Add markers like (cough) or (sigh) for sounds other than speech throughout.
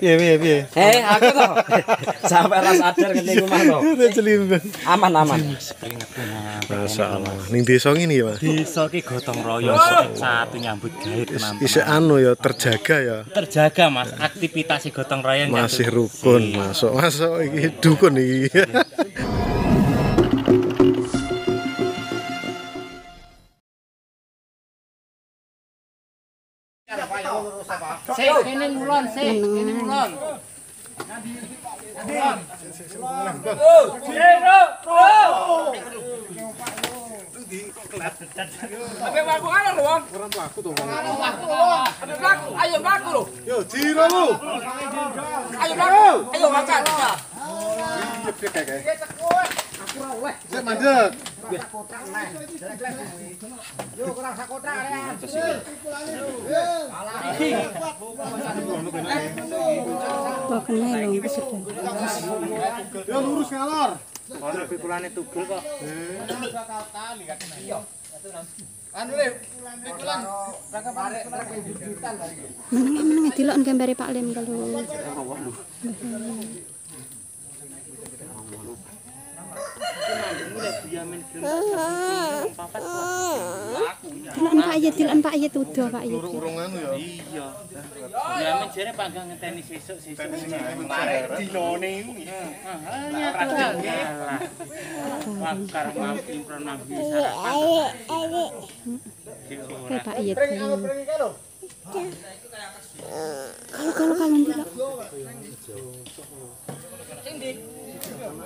Piye piye piye. Eh, aku toh. Sampai ras sadar ngene iku mah. (laughs) Celimbang. Aman aman. Masya Allah. Ning desa ngene ya, Mas. Desa ki gotong royong satu nyambut gawe tenan. Isih anu ya terjaga ya. Terjaga Mas, aktivitas gotong royong Masih rukun, masuk masuk iki dukun iki. (laughs) Si, ini ngulon, si, ini ngulon. Tuh, ayo lu. Ayo makan. Aku Kok. Yo lurus ngalor. Ono pikulane tugel kok. Menenge menenge dilok gambare Pak Lim kalau Pak Ayat, dilokan Pak Ayat udah Pak Ayat. Urung anu ya. Iya. Ya men jare panggang ngenteni sesuk-sesuk. Marek dinone. Heeh. Wakar mampi pranambi Oke Pak Ayat. Kalau kalau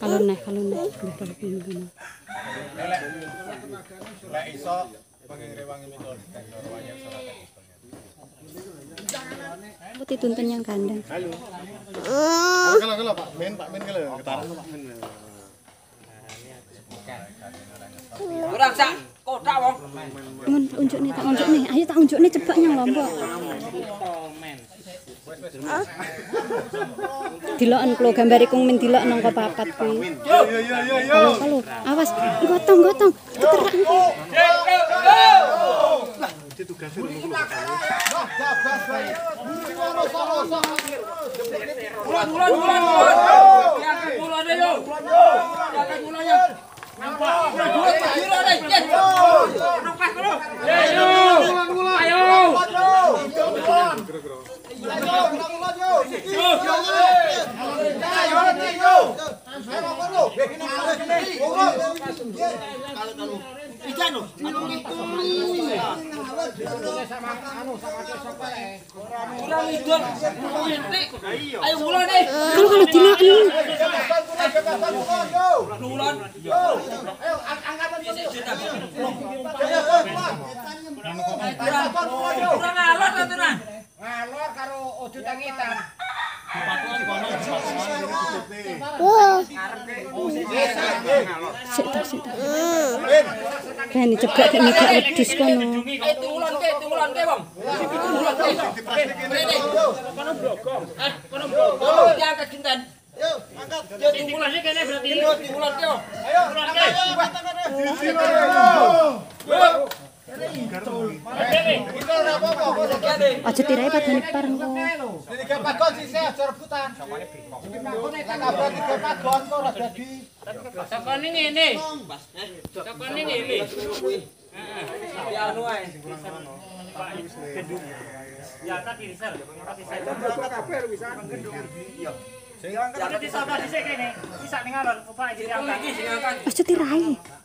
Kalau nih, kalau nih. Udah kalau ini. Lek iso rawanya Putih tuntun yang kandang. Kalau kalau Pak Men, Pak Men kalau ketara. Kurang sak kotak wong. Mun unjuk nih, tak unjuk nih. Ayo tak unjuk nih cepet yang lombok. Diloken kulo gambar kung men dilok nang kok papat kuwi. Yo yo Awas, gotong-gotong. Keterak. Ulan ulan ulan ulan. Ayo kalau tidak ini. Bulan. Ayo Kurang alor karo ojo tangitan. Wow. Sik tak sik tak. Kene cebak kek wedhus kono. Tulunke tulunke wong. Kono blogong. Eh, kono blogong. Diangkat genten. Yo, angkat. Yo timbulannya kene berarti. Yo timbulanke. Ayo. Timbulanke. Aja tirai padane bareng kok. Tiga pagon sih. Kabeh kok ora dadi. Tekone ngene. Tekone ngene. Ya anu ae. Ya tak. Jadi disapa dhisik kene. Bisa ning alon, upah iki diangkat. Aja tirai.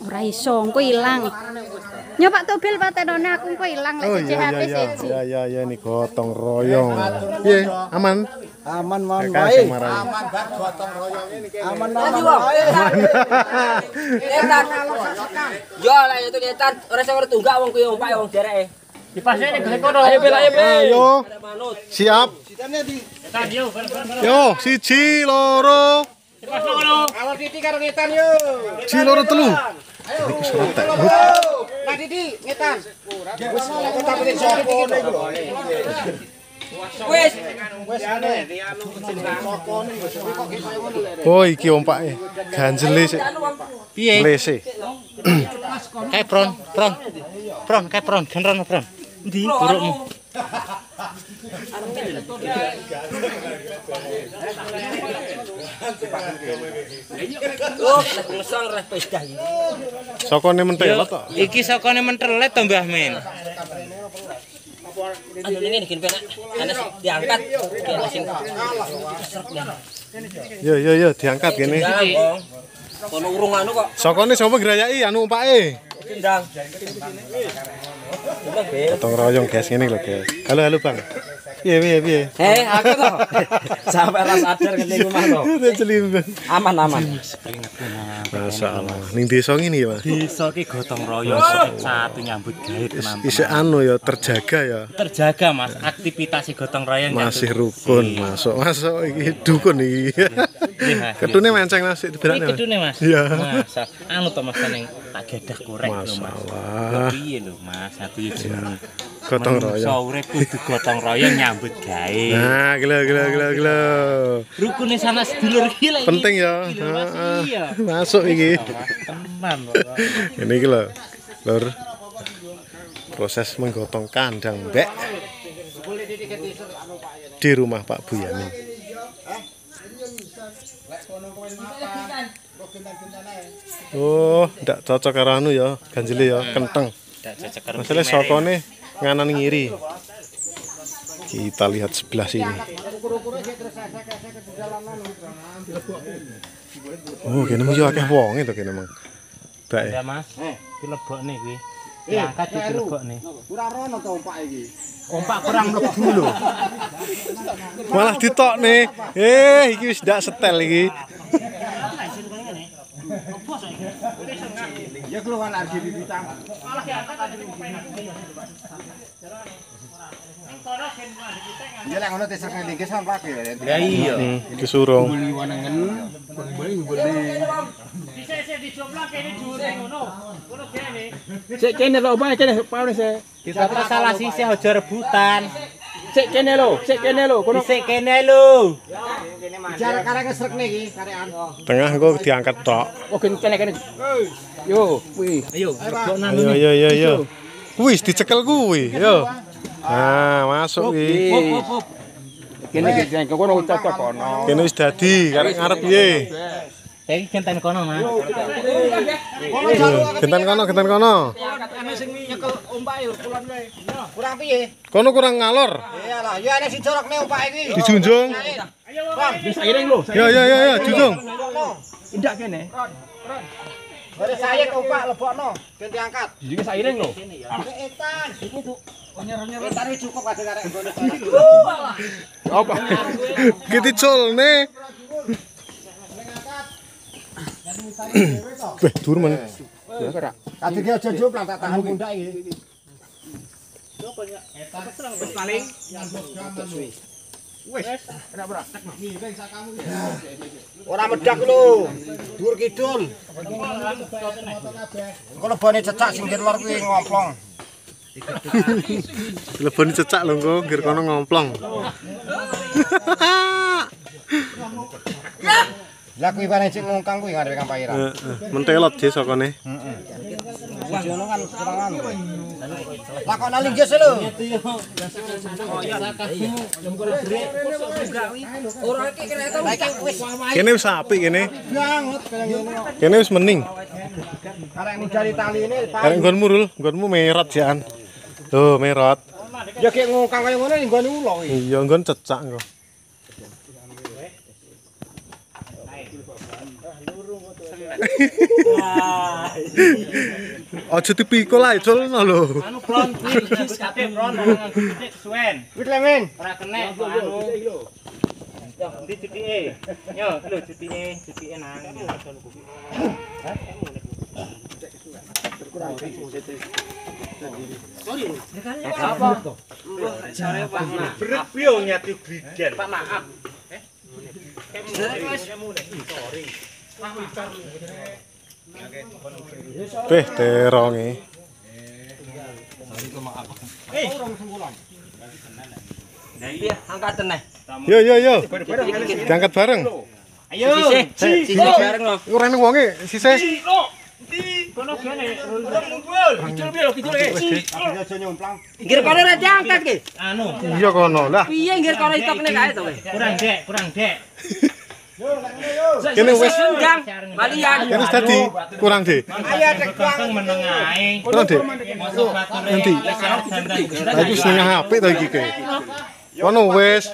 Ora iso, engko ilang. Nyo Pak Tobil patenone aku engko ilang lek Oh siji iya iya iya. siji. Ya ya ya ini gotong royong. Piye? Aman? Aman mon Kakak sing bae. marani. Aman Nanti aman wong. bae. Nyetan. Yo lah itu nyetan. Ora sing tunggak wong kuwi ompak wong dereke. Ayo bel ayo bel. Ayo. Ada manut. Siap. Yo, siji loro. Awal titik karo yo. Siji loro telu. Titik nyetan. Wis. Oh, iki ompake. Ganjele sik. Piye? Lese. Kayak pron, pron. Pron, kayak pron, genron pron. Ndi burukmu? Oh. Sokone mentelot kok. Iki sokone mentelet to Mbah Men. Anu ini gini penak. Ana sing diangkat. Ana sing Yo yo yo diangkat kene. Kono urung anu kok. Sokone sapa grayaki anu. Tindang bel. Gotong royong guys ngene lho guys. Halo halo Bang. Piye piye piye. Hei, aku toh. Sampai ras adar ngene iku mah toh. Aman aman. Masyaallah. Ning desa ngene ya, Mas. Desa ki gotong royong satu nyambut gawe teman Isih anu ya terjaga ya. terjaga Mas aktivitas si gotong royong Masih rukun masuk masuk iki dukun iki. Ketune menceng Ini diberakne. Mas. kedune Mas. Iya. Masa anu to Mas ning tak gedah korek lho Mas. Masalah. Piye lho Mas, aku yo jeneng. Gotong royong. urip kudu gotong royong nyambut gawe. Nah, gila gila gila gila. Rukune sama sedulur iki lho. Penting ya. Iki lho, Mas, Heeh. Iya. Masuk iki. Teman kok. Ini iki lho. Lur. Proses menggotong kandang, Mbak. Di rumah Pak Buyani. Oh, ndak cocok karo anu ya, ganjile ya, kenteng. Tak cocok karo Masalah sokone nganan ngiri. Kita lihat sebelah sini. Oh, kene mung yo akeh wong itu kene mang. Bae. Ya Mas. Ki lebokne kuwi. Diangkat iki lebokne. Ora rono to ompak iki. Ompak kurang mlebu lho. Malah ditokne. Eh, iki wis ndak setel iki. Ya keluar lagi. Ya lek ngono tesek lingkis sampe ya. Ya iya. Hmm, kesurung. Sik kene lho, Pak, kene paune se. Kita salah sisi aja rebutan. Sik kene lho, sik kene lho, kono Sik kene lho. jarak karek srekne iki karekan. Tengah engko diangkat tok. Oh, kene kene kene. Yo, kuwi. Ayo, lebokna Ayo ayo ayo ayo. Wis dicekel kuwi, yo. Nah, masuk iki. Kene kene kono cocok kono. Kene wis dadi karek ngarep piye? Iki genten kono, Mas. Gentan kono, gentan kono. Ana sing nyekel ompake kulon wae. Kurang piye? Kono kurang ngalor. Iyalah, yo ana sing jorokne ompake iki. Dijunjung. Bang, wis iring lho. Ya ya ya ya, junjung. Indak kene. Bare saya opak lebokno, ben diangkat. Iki sairing lho. Etan. Iki tuh. Nyer-nyer etan iki cukup kadang arek ngono. Apa? Kita culne. Beh, dur men. Tadi ki aja juplang tak tahan pundak iki. Ora medak lho. Dhuwur kidul. Engko lebone cecak sing lor kuwi ngomplong. (laughs) Lebon cecak lho engko ngger kono ngomplong. Lah kuwi bareng sing ngungkang kuwi ngarepe kampairan. Heeh, mentelot sih sokone. Jono kan serangan. Lakon aling jas lho. Kene wis apik kene. Kok. Kene wis mening. Karek ngujari tali ini. Karek nggonmu rul, nggonmu merot jan. Tuh, merot. Ya kayak ngukang kayak ngono nggon ulo iki. Iya, nggon cecak engko. Ojo dipikul ae culno lho. Anu plon kuwi kate plon ora titik suwen. Wis lemen. Ora kena kok anu. Yo, ndi cutike? Yo, lho cutike, cutike nang. Berat piye nyati grijen? Pak maaf. Beh, teronge. Angkat teneh. Yo yo yo. Diangkat bareng. Ayo. Sisi bareng lho. Ora nang wonge, sisih. Kono kene. Aja nyomplang. Ngir kono ra diangkat ki. Anu, Iya kono. Lah, Piye ngir kono itokne kae to kowe. kurang dek, kurang dek. Kene wis Sendang malian. kene wis dadi kurang deh. Ayo tek Langsung meneng ae. Kurang deh. Masuk bature. Nanti. Iki setengah apik to iki ke. Kono wis.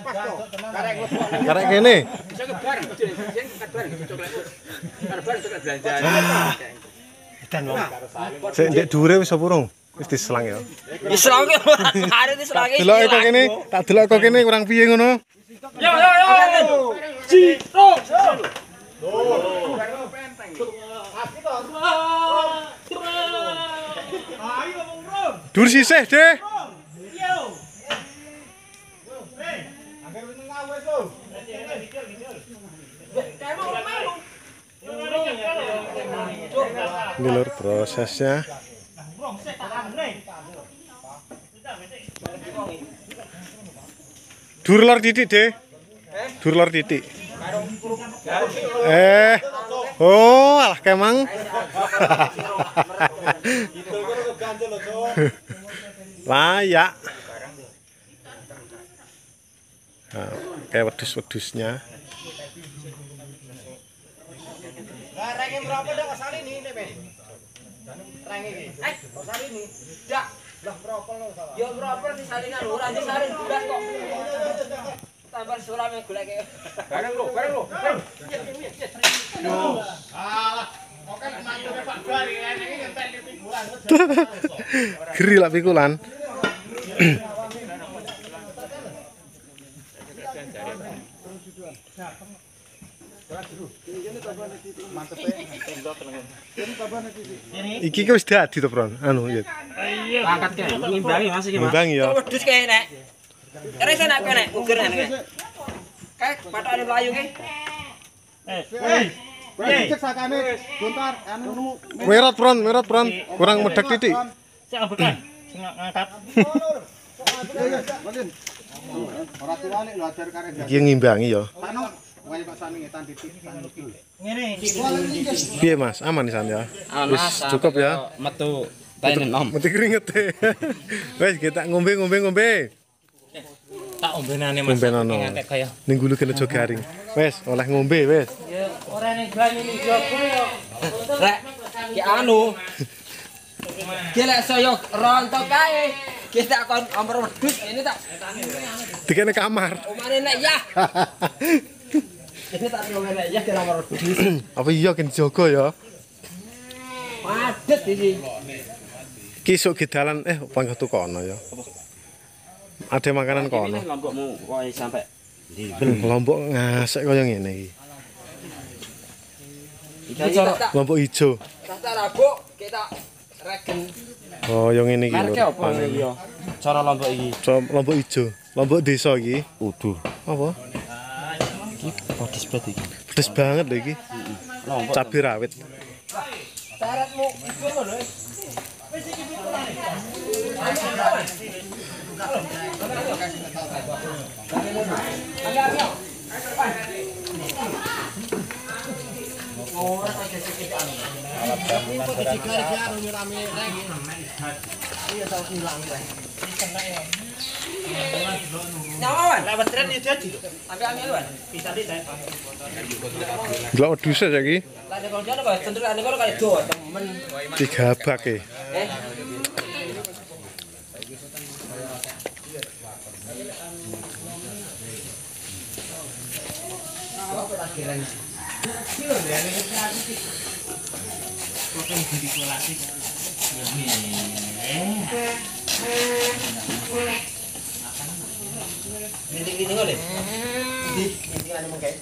Karek kene. Sik ndek dhuwure wis apa urung? Wis diselang ya. Diselang (laughs) are diselang iki. Delok kok kene, tak delok kok kene kurang piye ngono. Yo yo yo. Dur sisih, Deh. Ini prosesnya. Dur lor titik, Deh. Dur lor titik. Eh. Oh, alah kemang. (laughs) Layak. Nah, kayak wedus-wedusnya. Range berapa dak asali nih, Nek? Range iki. Eh, asali nih. Dak. Lah brokol lho salah. Ya salingan? disalinan ora saling bulas kok. Tambah surame ya, goleke. Bareng lho, bareng lho. Yo. Alah. Oke, mantuke Pak Bar ini ngenteni pikulan. (laughs) Geri lah pikulan. Ya, tenang. Iki ki wis dadi to, Bron. Anu, iya. Angkat ke, ngimbangi Mas iki, Mas. Ngembang ya. Wedhus kae nek. Ora iso nek kene ukur ngene. Kae pathane mlayu ki. Wis cek sakane. Bentar, anu Merot, Bron, merot, Bron. Kurang medek titik. Sing ambekan. Sing ngangkat. ora tuane lho ajar karek. Iki ngimbangi ya. Piye, Mas? Aman isan ya? Wis cukup ya. Metu tainen om. Mesti keringet. (laughs) Wes kita ngombe ngombe ngombe. Tak ombenane Mas. Ombenano. Ngakek kaya. Ning gulu kena jo garing. Wes, oleh ngombe wes. Ya ora ning banyu ning jogo ya. Rek, ki anu. Ki lek saya rontok kae. Ki tak kon ompor wedhus ini tak Dikene kamar. omane nek ya. (laughs) (clears throat) Apa iya kene jaga ya? Padet iki. Kisuk ke dalan eh pangkat tuh kono ya. Ada makanan kono. Lombokmu wae sampai (clears throat) Lombok ngasek kaya ngene iki. Lombok ijo. tak rabuk kita regen. Oh, yang ngene iki. Merke apa iki ya? Cara lombok iki. Lombok ijo. Lombok desa iki. Uduh. Apa? iki pedes banget iki. Pedes banget lho iki. Heeh. Cabai rawit. Baratmu iku lho. Wis iki Lewat tren jadi. Ambil ambil. Bisa di saya. Delok wedhus. Lah. Tiga bak e. Eh. Mm. Hindi, hindi, hindi. Hindi, hindi nga naman kayo.